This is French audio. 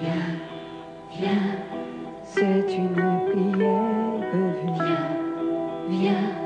Viens, viens, c'est une prière. Viens, viens.